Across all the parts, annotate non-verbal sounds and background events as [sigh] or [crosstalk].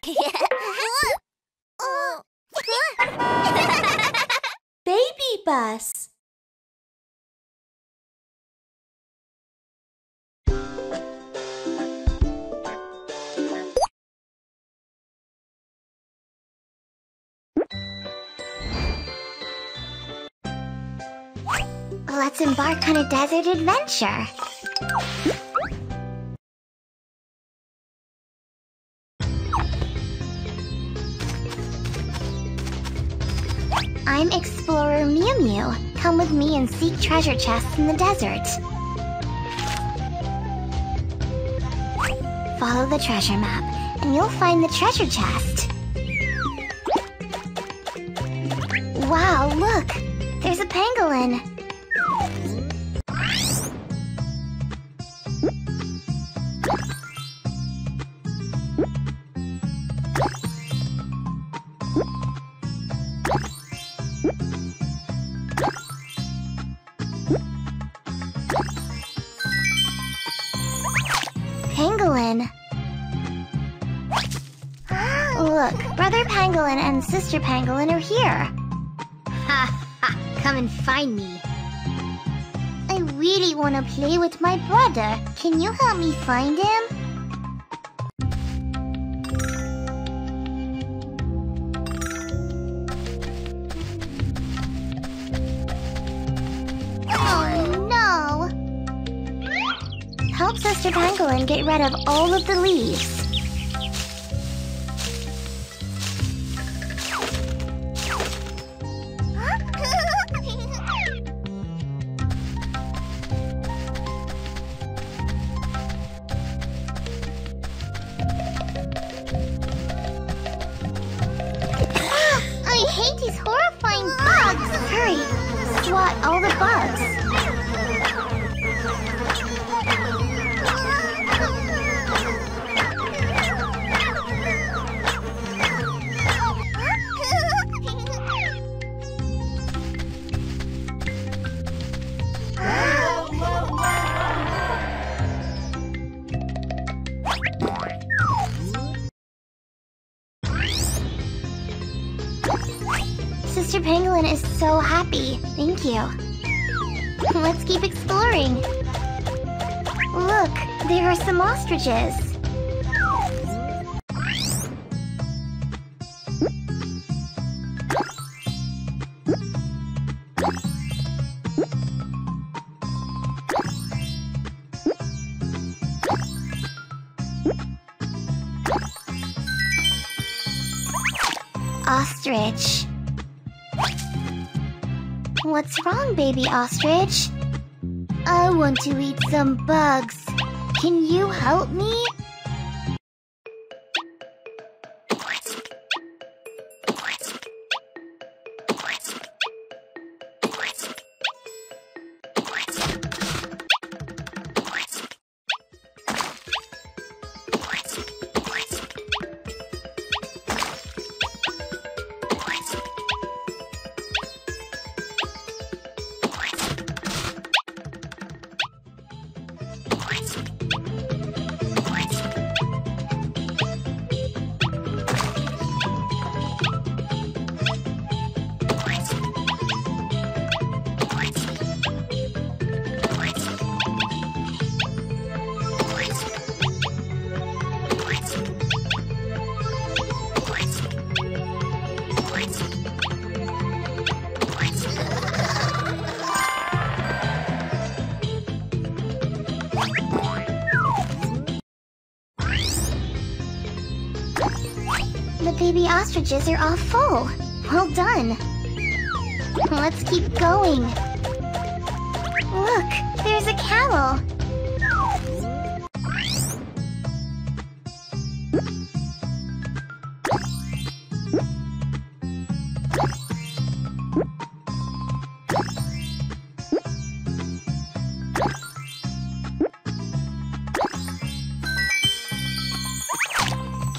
[laughs] BabyBus. Let's embark on a desert adventure. I'm Explorer Mew Mew. Come with me and seek treasure chests in the desert. Follow the treasure map, and you'll find the treasure chest. Wow, look! There's a pangolin! Pangolin and Sister Pangolin are here. Ha ha! Come and find me. I really want to play with my brother. Can you help me find him? Oh no! Help Sister Pangolin get rid of all of the leaves. Hurry! Swat all the bugs! Sister Pangolin is so happy. Thank you. [laughs] Let's keep exploring. Look, there are some ostriches. What's wrong, baby ostrich? I want to eat some bugs. Can you help me? The baby ostriches are all full. Well done. Let's keep going. Look, there's a camel.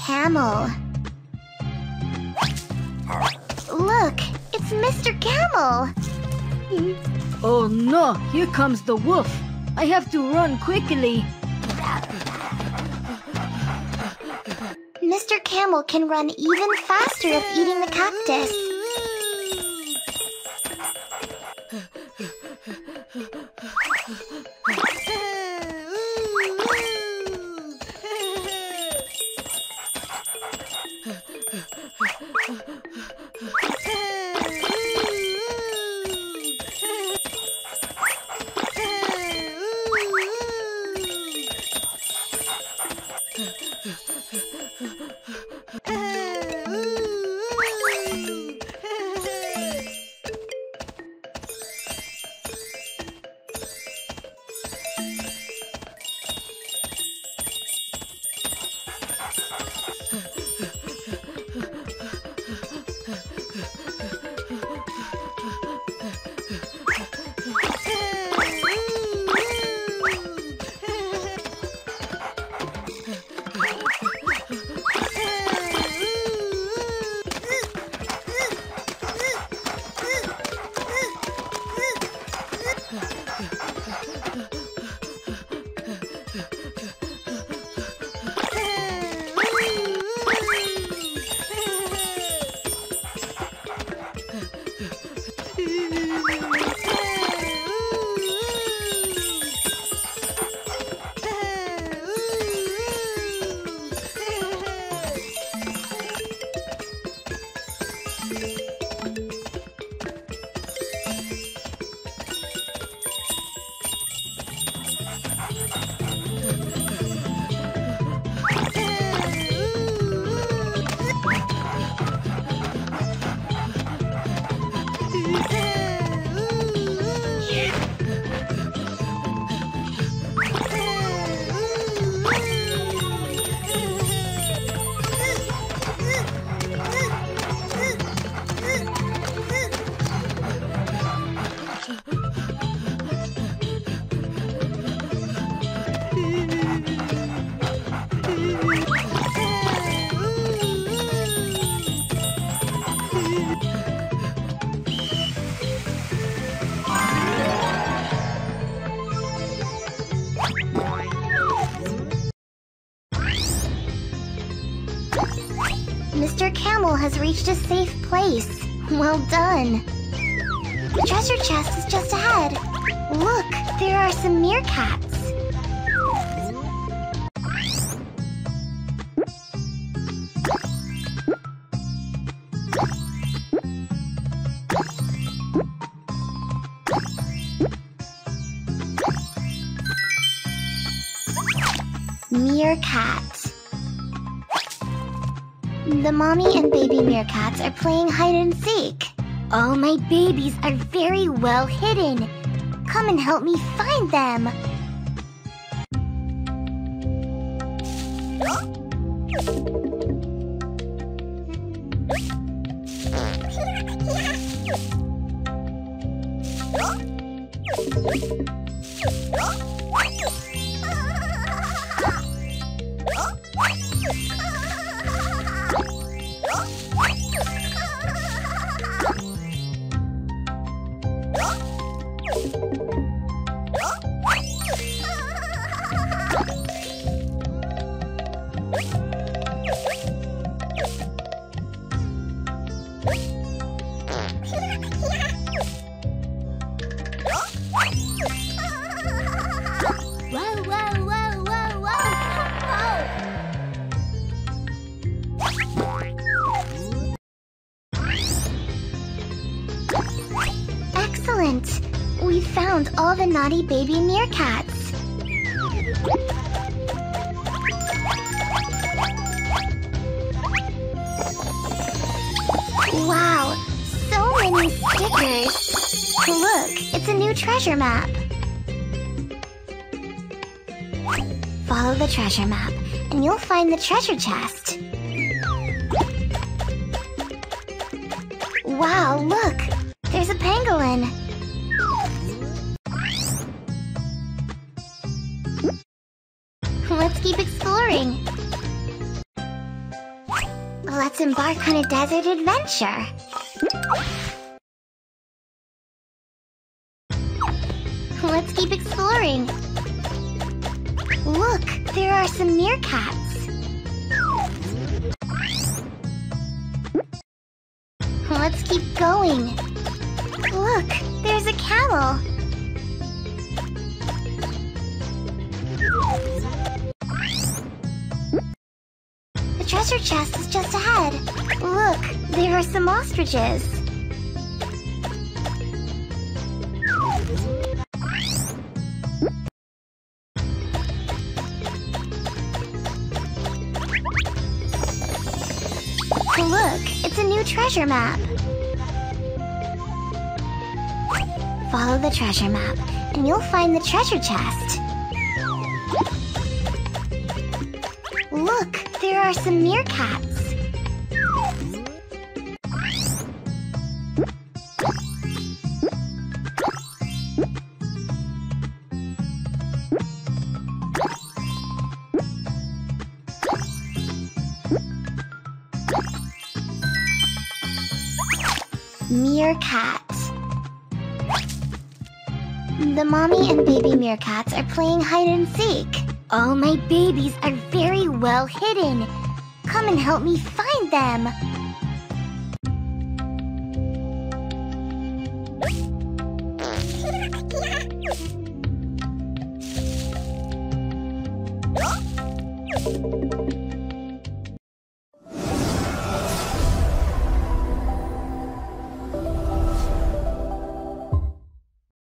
Camel. Mr. Camel. Oh no, here comes the wolf. I have to run quickly. Mr. Camel can run even faster if eating the cactus. Done. The treasure chest is just ahead. Look, there are some meerkats. Meerkat. The mommy and baby meerkats are playing hide and seek. All my babies are very well hidden. Come and help me find them. [laughs] Excellent! We found all the naughty baby meerkats. Wow, so many stickers. Look, it's a new treasure map. Follow the treasure map, and you'll find the treasure chest. Wow, look! There's a pangolin. Let's embark on a desert adventure. Let's keep exploring. Look, there are some meerkats. Let's keep going. Look, there's a camel. Treasure chest is just ahead. Look, there are some ostriches. Look, it's a new treasure map. Follow the treasure map, and you'll find the treasure chest. Look, there are some meerkats. Meerkat. The mommy and baby meerkats are playing hide and seek. All my babies are very well hidden. Come and help me find them.